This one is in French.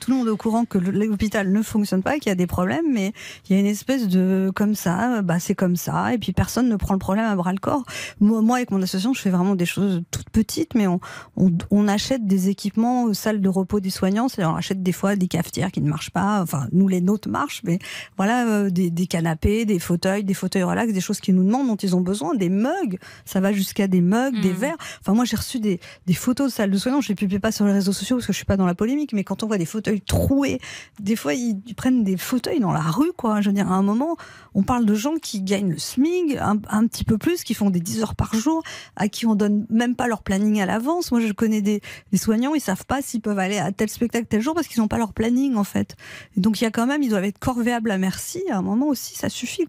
Tout le monde est au courant que l'hôpital ne fonctionne pas, qu'il y a des problèmes, mais il y a une espèce de comme ça, bah c'est comme ça, et puis personne ne prend le problème à bras le corps. Moi, moi avec mon association, je fais vraiment des choses toutes petites, mais on, on, on achète des équipements aux salles de repos des soignants, c'est-à-dire on achète des fois des cafetières qui ne marchent pas, enfin nous les nôtres marchent, mais voilà euh, des, des, canapés, des fauteuils, des fauteuils relax, des choses qu'ils nous demandent, dont ils ont besoin, des mugs, ça va jusqu'à des mugs, des mmh. verres. Enfin moi j'ai reçu des, des photos de salles de soignants, je les publie pas sur les réseaux sociaux parce que je suis pas dans la polémique, mais quand on voit des troués. Des fois, ils, prennent des fauteuils dans la rue, quoi. Je veux dire, à un moment, on parle de gens qui gagnent le SMIG, un, petit peu plus, qui font des 10 heures par jour, à qui on donne même pas leur planning à l'avance. Moi, je connais des, soignants, ils savent pas s'ils peuvent aller à tel spectacle tel jour parce qu'ils n'ont pas leur planning, en fait. donc, il y a quand même, ils doivent être corvéables à merci. À un moment aussi, ça suffit.